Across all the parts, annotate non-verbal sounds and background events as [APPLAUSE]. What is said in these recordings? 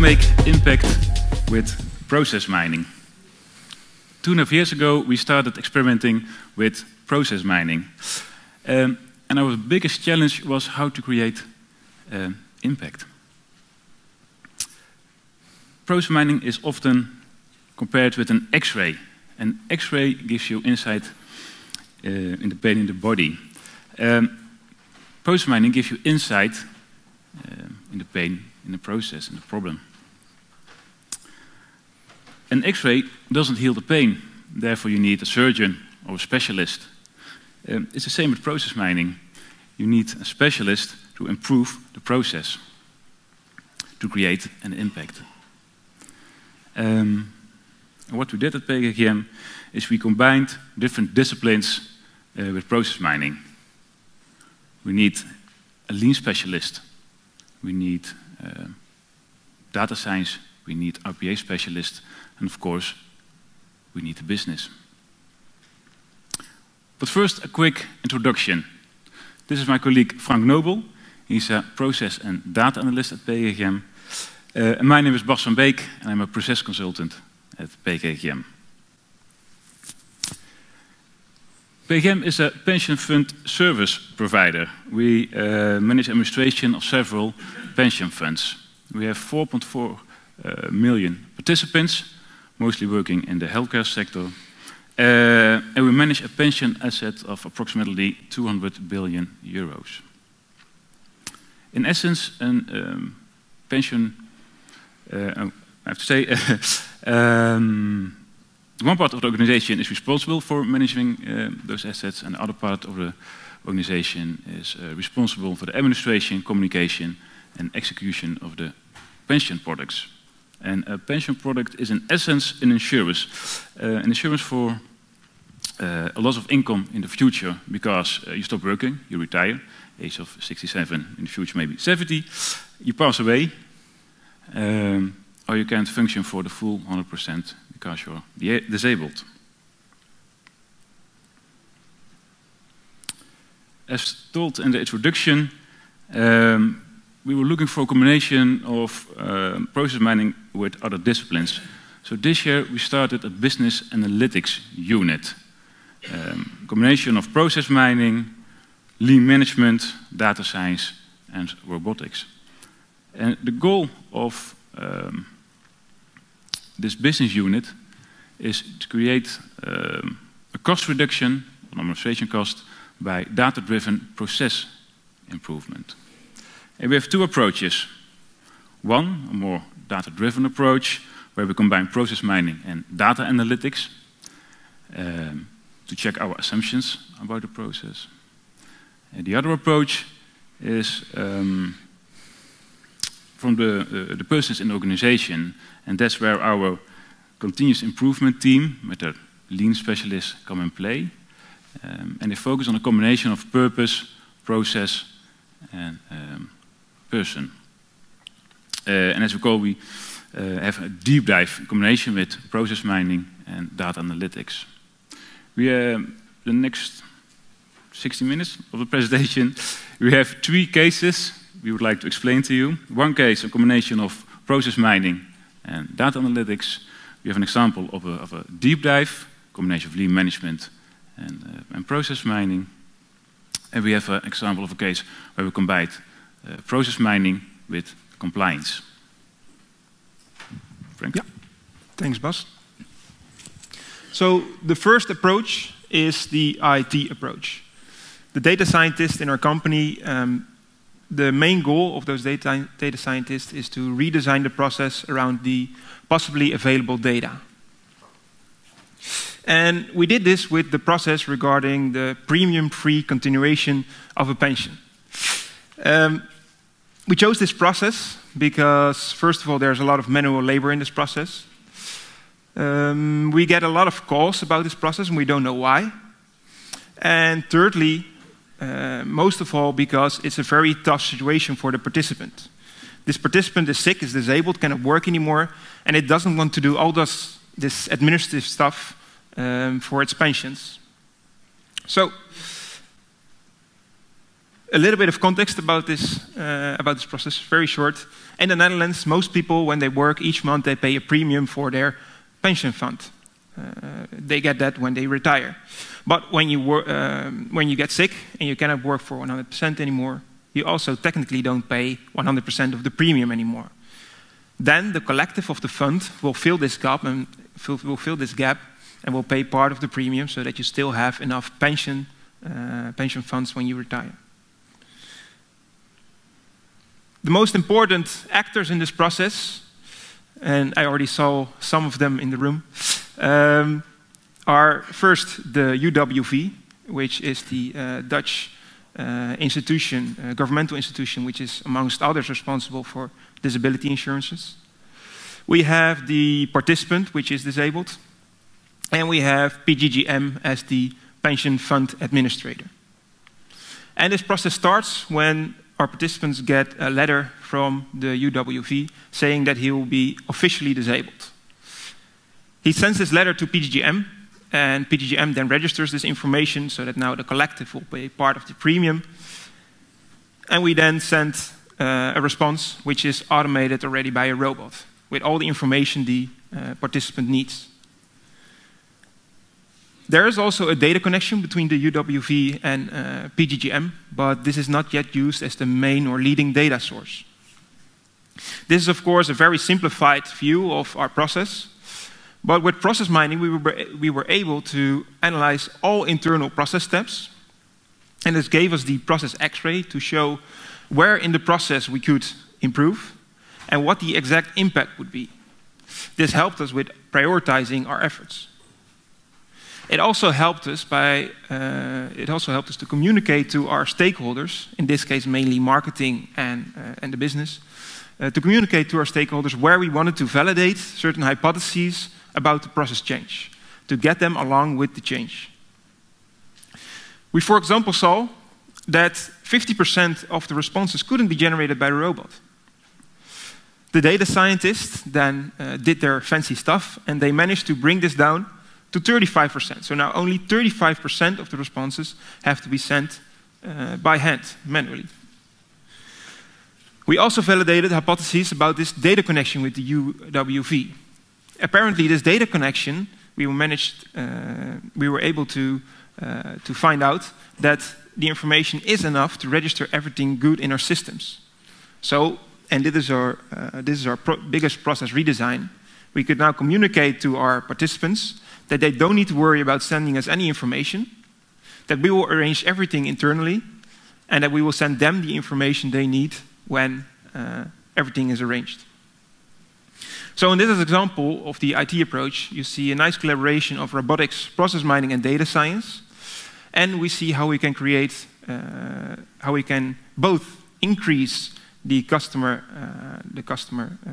make impact with process mining. Two and a half years ago, we started experimenting with process mining. Um, and our biggest challenge was how to create um, impact. Process mining is often compared with an X-ray. An X-ray gives you insight uh, in the pain in the body. Um, process mining gives you insight um, in the pain, in the process, in the problem. An X-ray doesn't heal the pain. Therefore, you need a surgeon or a specialist. Um, it's the same with process mining. You need a specialist to improve the process, to create an impact. Um, what we did at PGGM is we combined different disciplines uh, with process mining. We need a lean specialist. We need uh, data science. We need RPA specialists. And of course, we need the business. But first, a quick introduction. This is my colleague Frank Nobel. He's a process and data analyst at PGGM. Uh, and my name is Bas van Beek, and I'm a process consultant at PGGM. PGGM is a pension fund service provider. We uh, manage administration of several pension funds. We have 4.4 uh, million participants, mostly working in the healthcare sector. Uh, and we manage a pension asset of approximately 200 billion euros. In essence, a um, pension, uh, I have to say, [LAUGHS] um, one part of the organization is responsible for managing uh, those assets, and the other part of the organization is uh, responsible for the administration, communication, and execution of the pension products. And a pension product is, in essence, an insurance. Uh, an insurance for uh, a loss of income in the future because you stop working, you retire, age of 67, in the future maybe 70, you pass away, um, or you can't function for the full 100% because you're disabled. As told in the introduction, um, we were looking for a combination of uh, process mining with other disciplines. So this year we started a business analytics unit. Um, combination of process mining, lean management, data science, and robotics. And the goal of um, this business unit is to create um, a cost reduction on administration cost by data-driven process improvement. And we have two approaches. One, a more data-driven approach, where we combine process mining and data analytics um, to check our assumptions about the process. And the other approach is um, from the, uh, the persons in the organization, and that's where our continuous improvement team with their lean specialists come and play. Um, and they focus on a combination of purpose, process, and um, person. And as we call, we have a deep dive combination with process mining and data analytics. We, uh, the next 60 minutes of the presentation, we have three cases we would like to explain to you. One case, a combination of process mining and data analytics. We have an example of a, of a deep dive, combination of lean management and, uh, and, process mining. And we have an example of a case where we combine uh, process mining with compliance. Frank? Yeah. Thanks, Bas. So the first approach is the IT approach. The data scientists in our company um, the main goal of those data, data scientists is to redesign the process around the possibly available data. And we did this with the process regarding the premium-free continuation of a pension. Um, we chose this process because, first of all, there's a lot of manual labor in this process. Um, we get a lot of calls about this process, and we don't know why. And thirdly, uh, most of all because it's a very tough situation for the participant. This participant is sick, is disabled, cannot work anymore, and it doesn't want to do all this, this administrative stuff um, for its pensions. So, a little bit of context about this, uh, about this process, very short. In the Netherlands, most people, when they work each month, they pay a premium for their pension fund. Uh, they get that when they retire. But when you, um, when you get sick and you cannot work for 100% anymore, you also technically don't pay 100% of the premium anymore. Then the collective of the fund will fill this gap and will fill this gap and will pay part of the premium so that you still have enough pension, uh, pension funds when you retire. The most important actors in this process, and I already saw some of them in the room, um, are first the UWV, which is the uh, Dutch uh, institution, uh, governmental institution, which is amongst others responsible for disability insurances. We have the participant, which is disabled, and we have PGGM as the pension fund administrator. And this process starts when our participants get a letter from the UWV saying that he will be officially disabled. He sends this letter to PGGM, and PGGM then registers this information so that now the collective will pay part of the premium. And we then send uh, a response which is automated already by a robot with all the information the uh, participant needs. There is also a data connection between the UWV and uh, PGGM, but this is not yet used as the main or leading data source. This is, of course, a very simplified view of our process, but with process mining, we were, we were able to analyze all internal process steps, and this gave us the process x-ray to show where in the process we could improve and what the exact impact would be. This helped us with prioritizing our efforts. It also helped us by uh, it also helped us to communicate to our stakeholders, in this case mainly marketing and, uh, and the business, uh, to communicate to our stakeholders where we wanted to validate certain hypotheses about the process change, to get them along with the change. We, for example, saw that 50% of the responses couldn't be generated by the robot. The data scientists then uh, did their fancy stuff and they managed to bring this down to 35%. So now only 35% of the responses have to be sent uh, by hand, manually. We also validated hypotheses about this data connection with the UWV. Apparently, this data connection, we managed, uh, we were able to, uh, to find out that the information is enough to register everything good in our systems. So, and this is our, uh, this is our pro biggest process redesign. We could now communicate to our participants that they don't need to worry about sending us any information, that we will arrange everything internally, and that we will send them the information they need when uh, everything is arranged. So in this example of the IT approach, you see a nice collaboration of robotics, process mining, and data science. And we see how we can create, uh, how we can both increase the customer, uh, the customer uh,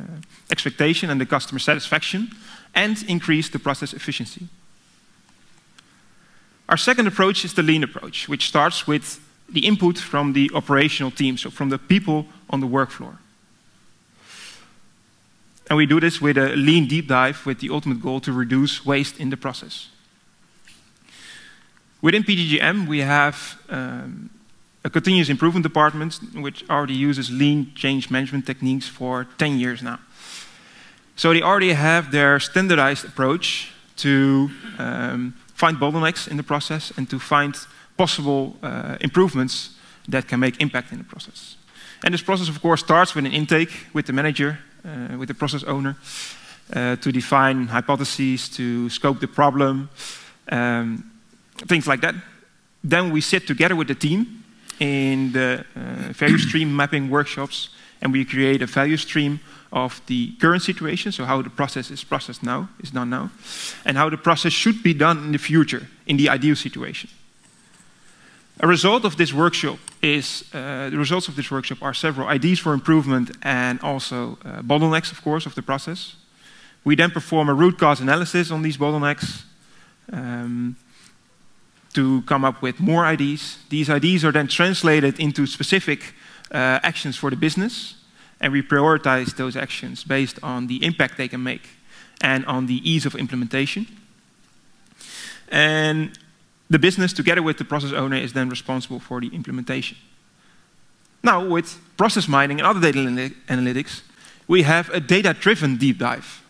expectation and the customer satisfaction, and increase the process efficiency. Our second approach is the lean approach, which starts with the input from the operational team, so from the people on the work floor. And we do this with a lean deep dive with the ultimate goal to reduce waste in the process. Within PGGM, we have um, a continuous improvement department which already uses lean change management techniques for 10 years now. So they already have their standardized approach to um, find bottlenecks in the process and to find possible uh, improvements that can make impact in the process. And this process, of course, starts with an intake with the manager, uh, with the process owner, uh, to define hypotheses, to scope the problem, um, things like that. Then we sit together with the team in the uh, value stream mapping workshops, and we create a value stream of the current situation, so how the process is processed now, is done now, and how the process should be done in the future, in the ideal situation. A result of this workshop is, uh, the results of this workshop are several ideas for improvement and also uh, bottlenecks, of course, of the process. We then perform a root cause analysis on these bottlenecks um, to come up with more ideas. These ideas are then translated into specific uh, actions for the business, and we prioritize those actions based on the impact they can make and on the ease of implementation. And the business, together with the process owner, is then responsible for the implementation. Now, with process mining and other data analytics, we have a data-driven deep dive.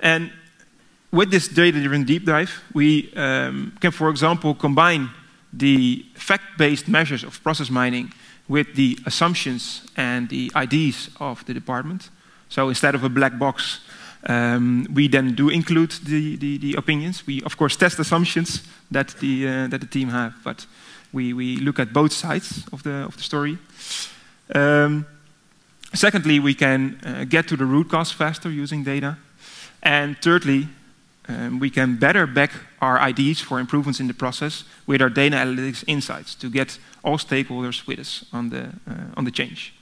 And with this data-driven deep dive, we um, can, for example, combine the fact-based measures of process mining with the assumptions and the IDs of the department. So instead of a black box, um, we then do include the, the, the, opinions. We, of course, test assumptions that the, uh, that the team have, but we, we look at both sides of the, of the story. Um, secondly, we can uh, get to the root cause faster using data. And thirdly, um, we can better back our ideas for improvements in the process with our data analytics insights to get all stakeholders with us on the, uh, on the change.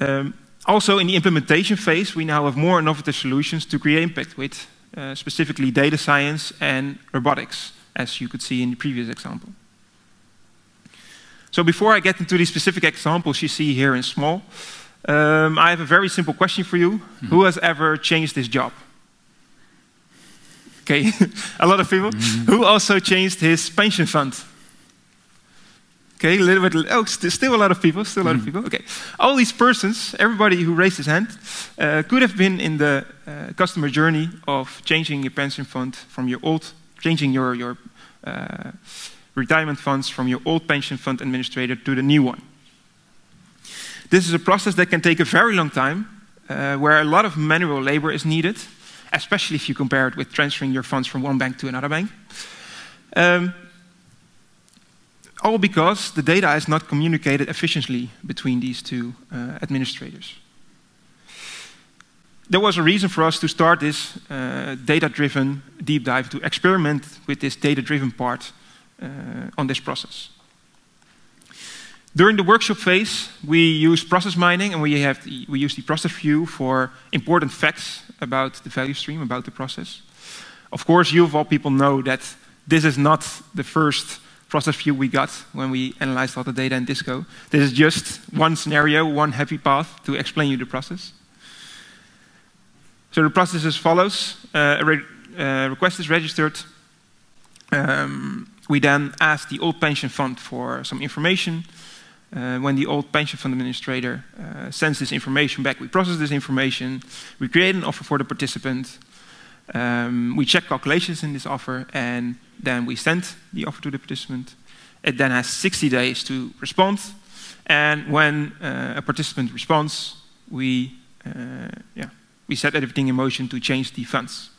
Um, also, in the implementation phase, we now have more innovative solutions to create impact with uh, specifically data science and robotics, as you could see in the previous example. So before I get into the specific examples you see here in small, um, I have a very simple question for you. Mm -hmm. Who has ever changed this job? Okay, [LAUGHS] a lot of people. Mm -hmm. Who also changed his pension fund? Okay, a little bit. Oh, st still a lot of people. Still a lot mm of people. Okay, all these persons, everybody who raised his hand, uh, could have been in the uh, customer journey of changing your pension fund from your old, changing your your uh, retirement funds from your old pension fund administrator to the new one. This is a process that can take a very long time, uh, where a lot of manual labor is needed, especially if you compare it with transferring your funds from one bank to another bank. Um, all because the data is not communicated efficiently between these two uh, administrators. There was a reason for us to start this uh, data-driven deep dive, to experiment with this data-driven part uh, on this process. During the workshop phase, we use process mining and we, have the, we use the process view for important facts about the value stream, about the process. Of course, you of all people know that this is not the first process view we got when we analyzed all the data in Disco. This is just one scenario, one happy path to explain you the process. So the process is as follows. Uh, a re uh, request is registered. Um, we then ask the old pension fund for some information. Uh, when the old pension fund administrator uh, sends this information back, we process this information, we create an offer for the participant, um, we check calculations in this offer, and then we send the offer to the participant. It then has 60 days to respond, and when uh, a participant responds, we, uh, yeah, we set everything in motion to change the funds.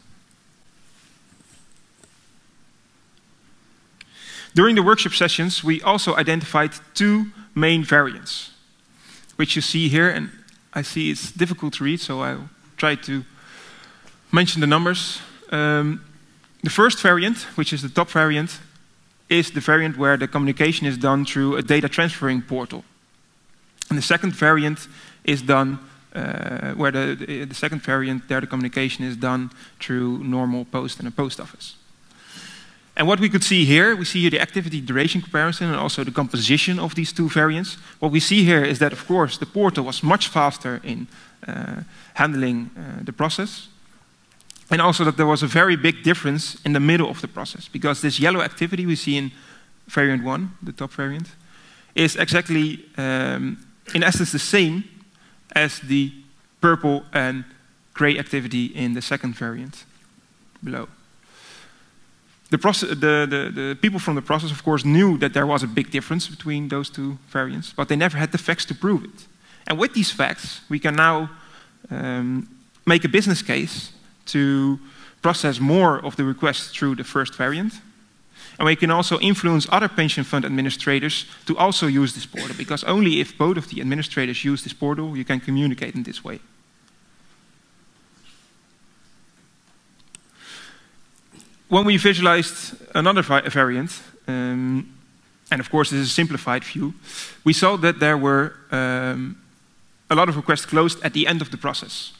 During the workshop sessions, we also identified two main variants, which you see here, and I see it's difficult to read, so I'll try to mention the numbers. Um, the first variant, which is the top variant, is the variant where the communication is done through a data transferring portal. And the second variant is done uh, where the, the, the, second variant, there the communication is done through normal post and a post office. And what we could see here, we see here the activity duration comparison and also the composition of these two variants. What we see here is that, of course, the portal was much faster in uh, handling uh, the process. And also that there was a very big difference in the middle of the process, because this yellow activity we see in variant 1, the top variant, is exactly, um, in essence, the same as the purple and gray activity in the second variant below. The, the, the, the, people from the process, of course, knew that there was a big difference between those two variants, but they never had the facts to prove it. And with these facts, we can now um, make a business case to process more of the requests through the first variant. And we can also influence other pension fund administrators to also use this portal, because only if both of the administrators use this portal, you can communicate in this way. When we visualized another variant, um, and of course this is a simplified view, we saw that there were um, a lot of requests closed at the end of the process.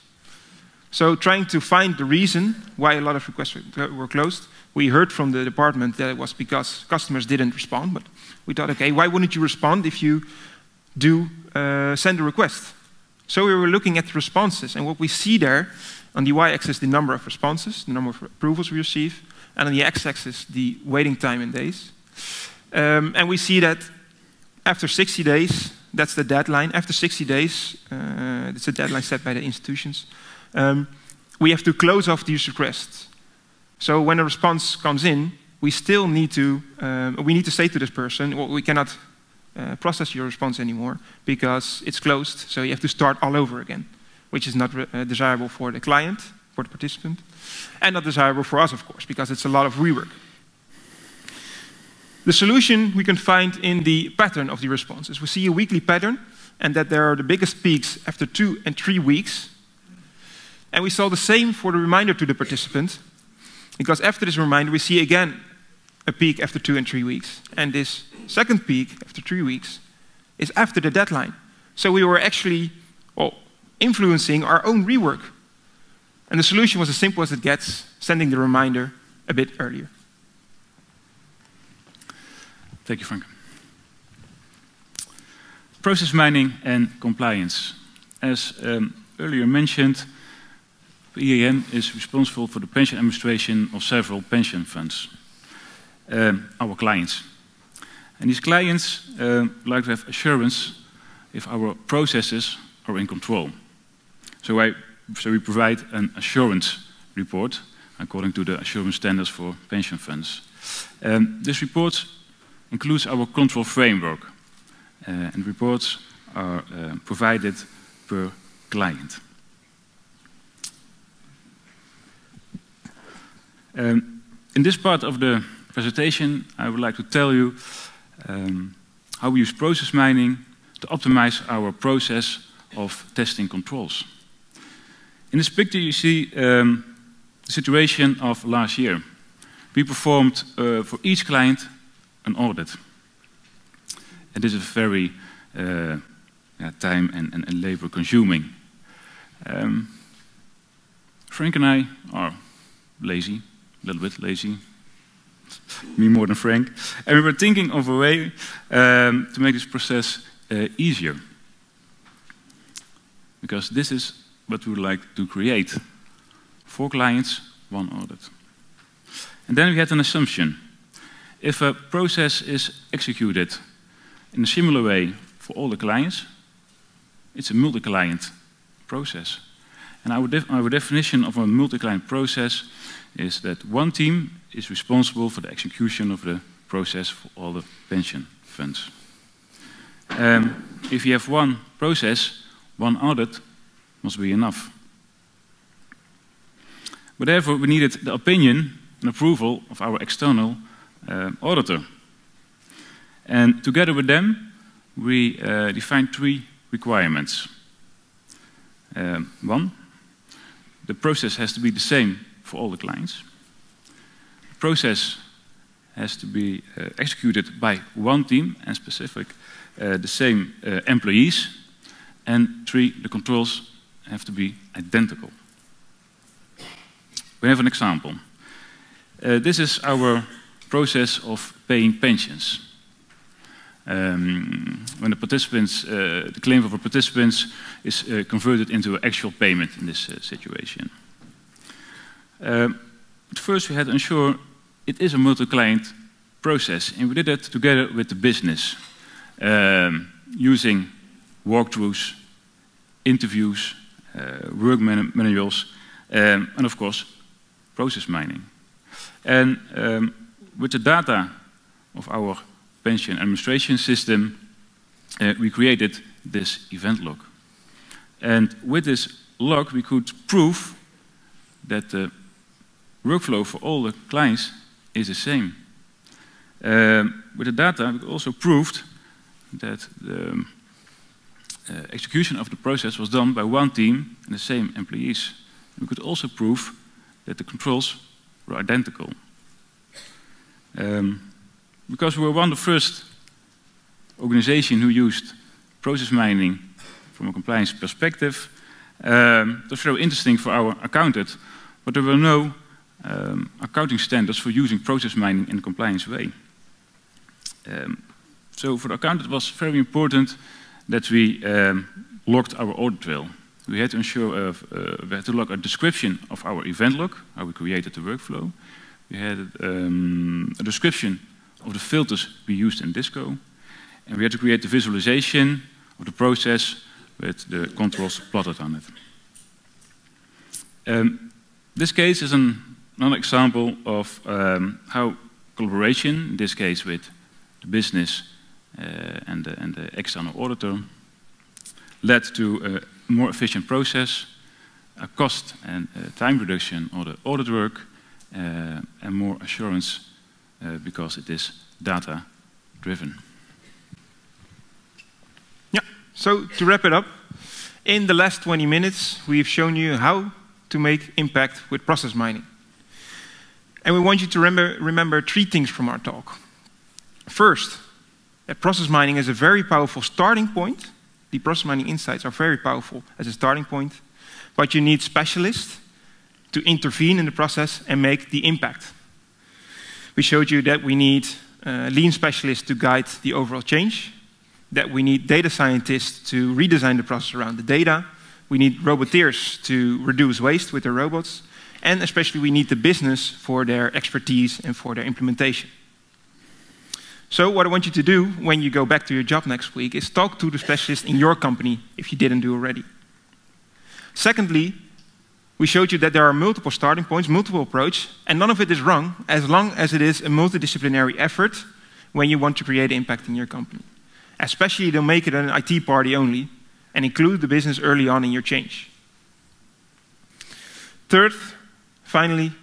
So trying to find the reason why a lot of requests were closed, we heard from the department that it was because customers didn't respond, but we thought, okay, why wouldn't you respond if you do uh, send a request? So we were looking at responses, and what we see there on the y-axis, the number of responses, the number of approvals we receive, and on the x-axis, the waiting time in days. Um, and we see that after 60 days, that's the deadline. After 60 days, uh, it's a deadline set by the institutions. Um, we have to close off these requests. So when a response comes in, we still need to um, we need to say to this person, well, we cannot uh, process your response anymore because it's closed. So you have to start all over again, which is not uh, desirable for the client, for the participant, and not desirable for us, of course, because it's a lot of rework. The solution we can find in the pattern of the responses. We see a weekly pattern, and that there are the biggest peaks after two and three weeks. And we saw the same for the reminder to the participant, because after this reminder, we see again a peak after two and three weeks. And this second peak after three weeks is after the deadline. So we were actually well, influencing our own rework. And the solution was as simple as it gets, sending the reminder a bit earlier. Thank you, Frank. Process mining and compliance. As um, earlier mentioned, EAM is responsible for the pension administration of several pension funds, um, our clients. And these clients uh, like to have assurance if our processes are in control. So, I, so we provide an assurance report according to the assurance standards for pension funds. Um, this report includes our control framework, uh, and reports are uh, provided per client. Um, in this part of the presentation, I would like to tell you um, how we use process mining to optimize our process of testing controls. In this picture, you see um, the situation of last year. We performed uh, for each client an audit. And this is very uh, yeah, time and, and, and, labor consuming. Um, Frank and I are lazy, a little bit lazy, [LAUGHS] me more than Frank. And we were thinking of a way um, to make this process uh, easier. Because this is what we would like to create. Four clients, one audit. And then we had an assumption. If a process is executed in a similar way for all the clients, it's a multi-client process. And our, def our definition of a multi-client process is that one team is responsible for the execution of the process for all the pension funds. Um, if you have one process, one audit must be enough. But therefore, we needed the opinion and approval of our external uh, auditor. And together with them, we uh, defined three requirements. Um, one, the process has to be the same for all the clients. The process has to be uh, executed by one team and specific, uh, the same uh, employees. And three, the controls have to be identical. We have an example. Uh, this is our process of paying pensions. Um, when the participants, uh, the claim of the participants is uh, converted into an actual payment in this uh, situation. Um, but first we had to ensure it is a multi-client process, and we did that together with the business, um, using walkthroughs, interviews, work man manuals, um, and of course, process mining. And um, with the data of our pension administration system, uh, we created this event log. And with this log, we could prove that the workflow for all the clients is the same. Um, with the data, we also proved that the execution of the process was done by one team and the same employees. We could also prove that the controls were identical. Um, because we were one of the first organizations who used process mining from a compliance perspective, um, it was very interesting for our accountant, but there were no um, accounting standards for using process mining in a compliance way. Um, so for the accountant it was very important that we um, logged our audit trail. We had to ensure, uh, uh, we had to log a description of our event log, how we created the workflow. We had um, a description of the filters we used in Disco. And we had to create the visualization of the process with the controls plotted on it. Um, this case is an, another example of um, how collaboration, in this case with the business and, the, and the external auditor, led to a more efficient process, a cost and uh, time reduction on the audit work, uh, and more assurance uh, because it is data driven. Yeah, so to wrap it up, in the last 20 minutes, we've shown you how to make impact with process mining. And we want you to remember, remember three things from our talk. First, that process mining is a very powerful starting point. The process mining insights are very powerful as a starting point, but you need specialists to intervene in the process and make the impact. We showed you that we need uh, lean specialists to guide the overall change, that we need data scientists to redesign the process around the data, we need roboteers to reduce waste with their robots, and especially we need the business for their expertise and for their implementation. So what I want you to do when you go back to your job next week is talk to the specialist in your company if you didn't do already. Secondly, we showed you that there are multiple starting points, multiple approaches, and none of it is wrong as long as it is a multidisciplinary effort when you want to create impact in your company. Especially don't make it an IT party only and include the business early on in your change. Third, finally,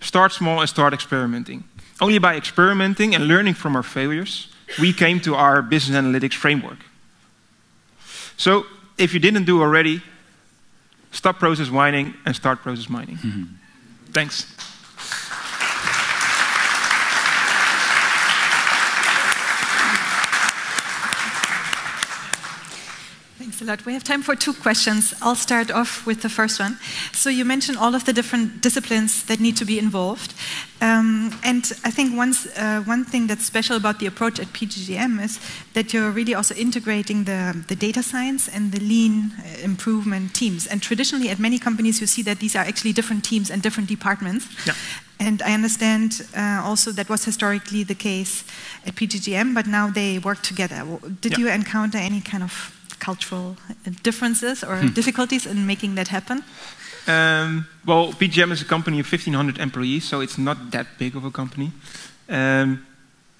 start small and start experimenting. Only by experimenting and learning from our failures, we came to our business analytics framework. So, if you didn't do already, stop process mining and start process mining. Mm -hmm. Thanks. Thanks a lot. We have time for two questions. I'll start off with the first one. So you mentioned all of the different disciplines that need to be involved. Um, and I think once, uh, one thing that's special about the approach at PGGM is that you're really also integrating the, the data science and the lean uh, improvement teams. And traditionally at many companies you see that these are actually different teams and different departments. Yeah. And I understand uh, also that was historically the case at PGGM, but now they work together. Did yeah. you encounter any kind of cultural differences or hmm. difficulties in making that happen? Um, well, PGGM is a company of 1,500 employees, so it's not that big of a company. Um,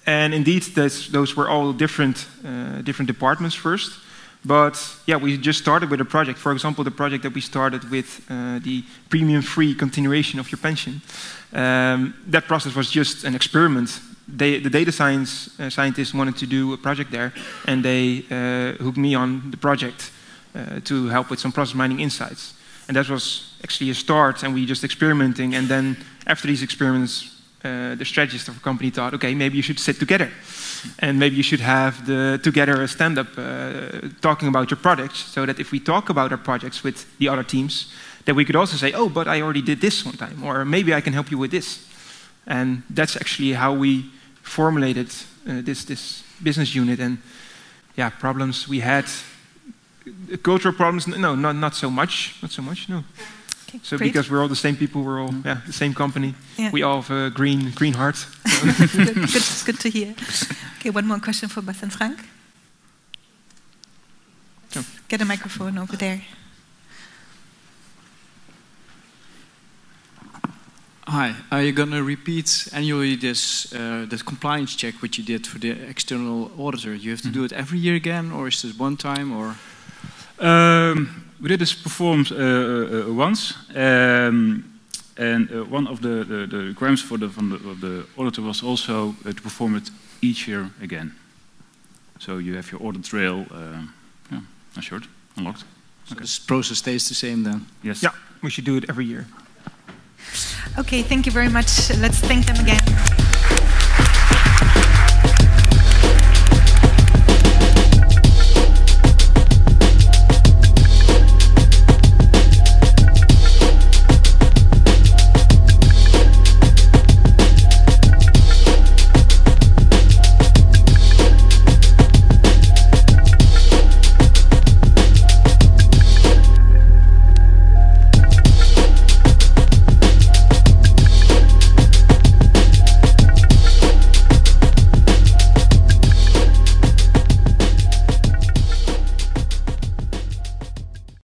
and indeed, those were all different, uh, different departments first. But yeah, we just started with a project. For example, the project that we started with uh, the premium-free continuation of your pension. Um, that process was just an experiment they, the data science uh, scientists wanted to do a project there, and they uh, hooked me on the project uh, to help with some process mining insights. And that was actually a start, and we just experimenting. And then after these experiments, uh, the strategist of the company thought, okay, maybe you should sit together, and maybe you should have the together a stand-up uh, talking about your projects, so that if we talk about our projects with the other teams, that we could also say, oh, but I already did this one time, or maybe I can help you with this. And that's actually how we formulated uh, this, this business unit. And yeah, problems we had, cultural problems, no, not, not so much, not so much, no. Okay, so great. because we're all the same people, we're all yeah, the same company. Yeah. We all have a green, green heart. [LAUGHS] good, good, good to hear. Okay, one more question for Bas and Frank. Get a microphone over there. Hi. Are you going to repeat annually this uh, this compliance check which you did for the external auditor? You have to mm -hmm. do it every year again, or is this one time, or? Um, we did this performed uh, uh, uh once, um, and uh, one of the, the, the, requirements for the, from the, the auditor was also uh, to perform it each year again. So you have your audit trail, yeah, assured, unlocked. So okay. this process stays the same then? Yes. Yeah, we should do it every year. Okay, thank you very much. Let's thank them again.